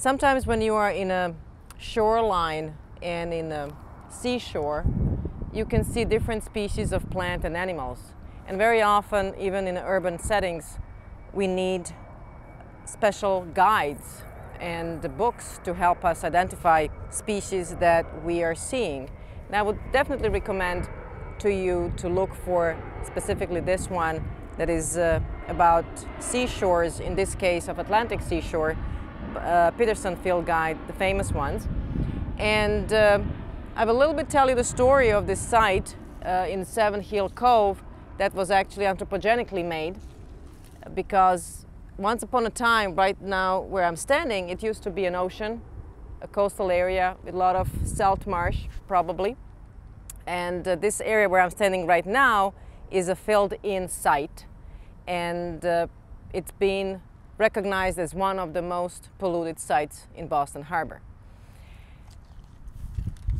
Sometimes when you are in a shoreline and in a seashore, you can see different species of plant and animals. And very often, even in urban settings, we need special guides and books to help us identify species that we are seeing. And I would definitely recommend to you to look for specifically this one that is uh, about seashores, in this case of Atlantic seashore, uh, Peterson Field Guide, the famous ones. And uh, I will a little bit tell you the story of this site uh, in Savin Hill Cove that was actually anthropogenically made because once upon a time, right now where I'm standing, it used to be an ocean, a coastal area with a lot of salt marsh, probably. And uh, this area where I'm standing right now is a filled-in site, and uh, it's been recognized as one of the most polluted sites in Boston Harbor.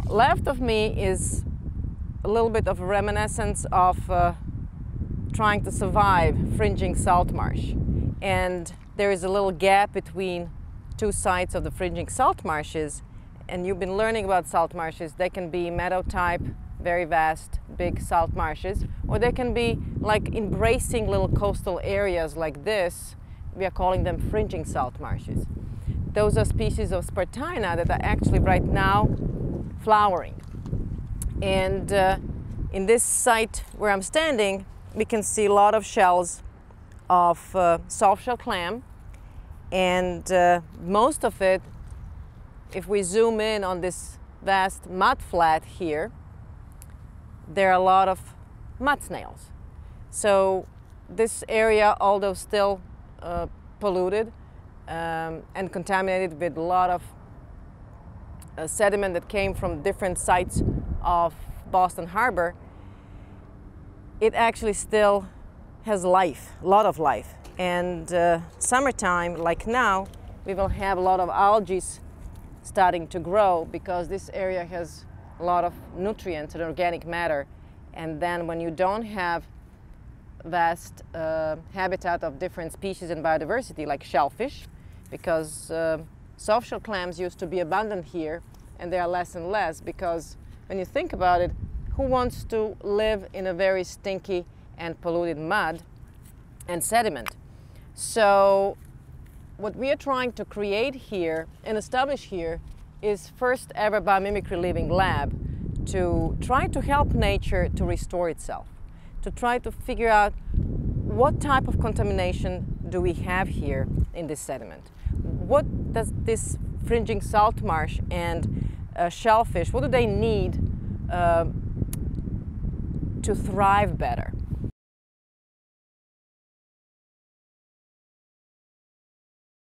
Left of me is a little bit of a reminiscence of uh, trying to survive fringing salt marsh. And there is a little gap between two sides of the fringing salt marshes. And you've been learning about salt marshes. They can be meadow type, very vast, big salt marshes, or they can be like embracing little coastal areas like this we are calling them fringing salt marshes. Those are species of Spartina that are actually right now flowering. And uh, in this site where I'm standing, we can see a lot of shells of uh, soft shell clam. And uh, most of it, if we zoom in on this vast mud flat here, there are a lot of mud snails. So this area, although still uh, polluted um, and contaminated with a lot of uh, sediment that came from different sites of Boston Harbor, it actually still has life, a lot of life. And uh, summertime, like now, we will have a lot of algae starting to grow because this area has a lot of nutrients and organic matter. And then when you don't have vast uh, habitat of different species and biodiversity like shellfish because uh, soft shell clams used to be abundant here and they are less and less because when you think about it, who wants to live in a very stinky and polluted mud and sediment? So what we are trying to create here and establish here is first ever biomimicry living lab to try to help nature to restore itself to try to figure out what type of contamination do we have here in this sediment? What does this fringing salt marsh and uh, shellfish, what do they need uh, to thrive better?